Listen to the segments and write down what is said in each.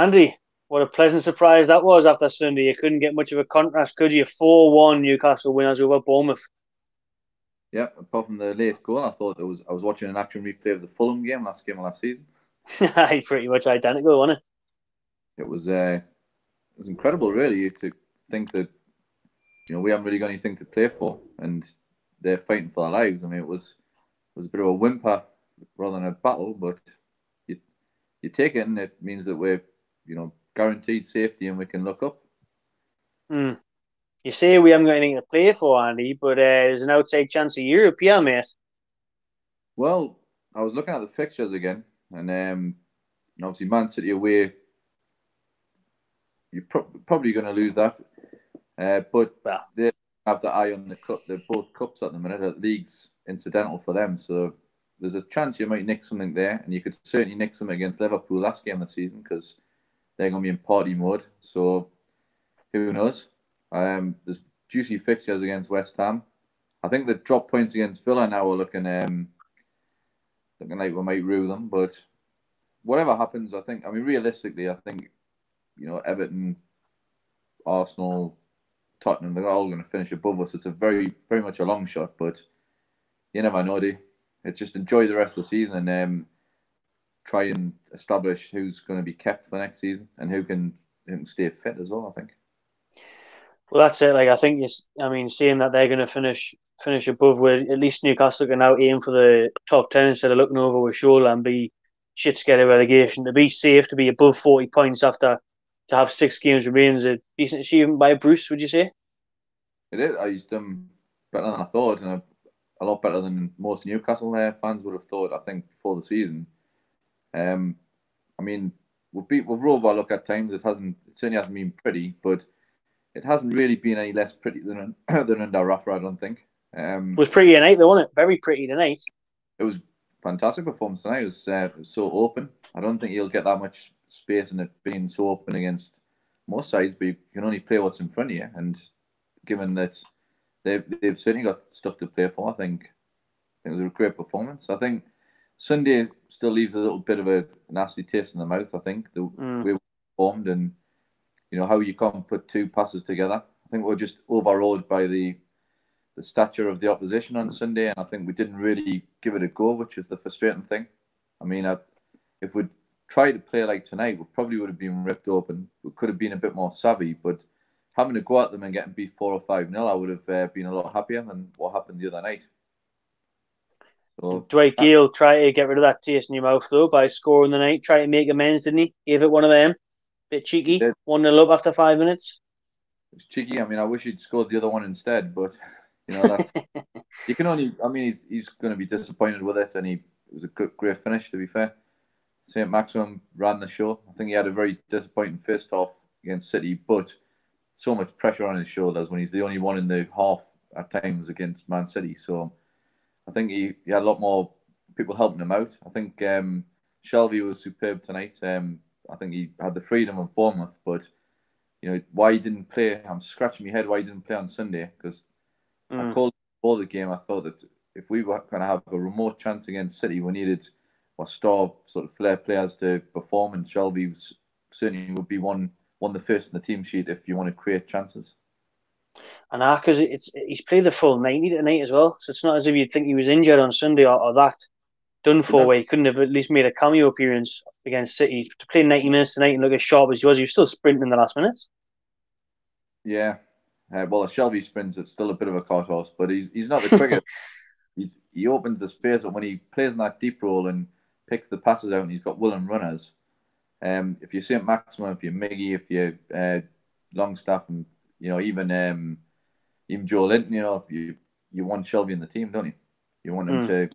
Andy, what a pleasant surprise that was after Sunday. You couldn't get much of a contrast, could you? 4 1 Newcastle winners over Bournemouth. Yeah, apart from the late goal, I thought it was I was watching an action replay of the Fulham game, last game of last season. Pretty much identical, wasn't it? It was uh, it was incredible, really, to think that you know we haven't really got anything to play for, and they're fighting for their lives. I mean, it was it was a bit of a whimper rather than a battle, but you you take it, and it means that we're you know guaranteed safety, and we can look up. Mm. You say we haven't got anything to play for, Andy, but uh, there's an outside chance of Europe, yeah, mate. Well, I was looking at the fixtures again, and um, obviously Man City away, you're pro- probably going to lose that. Uh, but well. they have the eye on the cup. They're both cups at the minute. The league's incidental for them, so there's a chance you might nick something there, and you could certainly nick something against Liverpool last game of the season because they're going to be in party mode. So who knows? Um, there's juicy fixtures against West Ham. I think the drop points against Villa now are looking um, looking like we might rue them. But whatever happens, I think. I mean, realistically, I think you know Everton, Arsenal, Tottenham, they're all going to finish above us. It's a very, very much a long shot, but you never know. Do it's just enjoy the rest of the season and um, try and establish who's going to be kept for next season and who can, who can stay fit as well. I think. Well, that's it. Like I think it's. I mean, seeing that they're going to finish finish above where at least Newcastle can now aim for the top ten instead of looking over with Shoal and be shit scared of relegation. To be safe, to be above forty points after to have six games remains a decent achievement by Bruce. Would you say? It is. He's done better than I thought, and a, a lot better than most Newcastle uh, fans would have thought. I think before the season. Um, I mean, we've beat we've rolled our luck at times. It hasn't. It certainly hasn't been pretty, but it hasn't really been any less pretty than than under Rafa. I don't think. Um, it was pretty tonight, though, wasn't it? Very pretty tonight. It was fantastic performance tonight. It was, uh, it was so open. I don't think you'll get that much space in it being so open against most sides, but you can only play what's in front of you. And given that they've they've certainly got stuff to play for, I think, I think it was a great performance. I think Sunday still leaves a little bit of a nasty taste in the mouth. I think the mm. way we performed and you know how you can't put two passes together. I think we're just overawed by the the stature of the opposition on Sunday, and I think we didn't really give it a go, which is the frustrating thing. I mean, I, if we'd tried to play like tonight, we probably would have been ripped open. We could have been a bit more savvy, but having to go at them and getting beat four or five nil, I would have uh, been a lot happier than what happened the other night. So, Dwight Gayle tried to get rid of that taste in your mouth though by scoring the night, try to make amends, didn't he? Gave it one of them. Bit cheeky. One nil up after five minutes. It's cheeky. I mean, I wish he'd scored the other one instead, but you know that's you can only. I mean, he's he's going to be disappointed with it, and he it was a good, great finish. To be fair, Saint Maximin ran the show. I think he had a very disappointing first half against City, but so much pressure on his shoulders when he's the only one in the half at times against Man City. So I think he, he had a lot more people helping him out. I think um, Shelvey was superb tonight. Um, I think he had the freedom of Bournemouth, but you know why he didn't play. I'm scratching my head why he didn't play on Sunday because mm. I called before the game. I thought that if we were going to have a remote chance against City, we needed or star sort of flair players to perform, and Shelvey was, certainly would be one one the first in the team sheet if you want to create chances. And because it's he's played the full ninety tonight as well, so it's not as if you'd think he was injured on Sunday or, or that done for, where he couldn't have at least made a cameo appearance against City to play 90 minutes tonight and look as sharp as he was. He was still sprinting in the last minutes. Yeah. Uh, well, a Shelvey sprints, it's still a bit of a cart horse, but he's he's not the quickest. he, he opens the space, and when he plays in that deep role and picks the passes out, and he's got willing runners. Um, if you see St. Maximin, if you're Miggy, if you're uh, Longstaff, and you know even um, even Joelinton, you know you you want Shelvey in the team, don't you? You want him mm. to,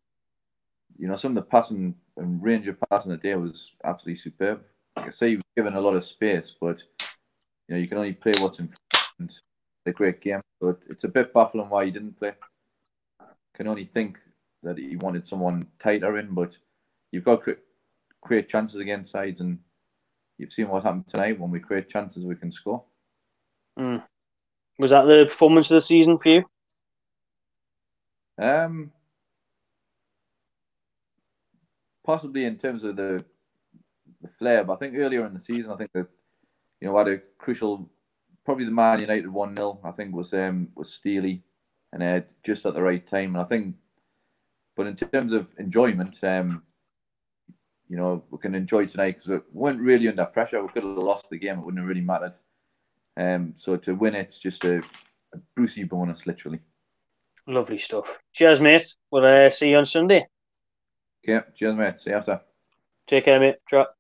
you know, some of the passing and range of passing the day was absolutely superb. Like I say, he was given a lot of space, but you know you can only play what's in front. A great game, but it's a bit baffling why he didn't play. Can only think that he wanted someone tighter in, but you've got to create chances against sides, and you've seen what happened tonight. When we create chances, we can score. Mm. Was that the performance of the season for you? Um, possibly in terms of the the flair. But I think earlier in the season, I think that you know had a crucial, probably the Man United one 0 I think was um was Steely, and uh, just at the right time. And I think, but in terms of enjoyment, um, you know, we can enjoy tonight because we weren't really under pressure. We could have lost the game; it wouldn't have really mattered. Um, so to win it's just a, a Brucey bonus, literally. Lovely stuff. Cheers, mate. We'll uh, see you on Sunday. Yeah, cheers, mate. See you after. Take care, mate. Drop.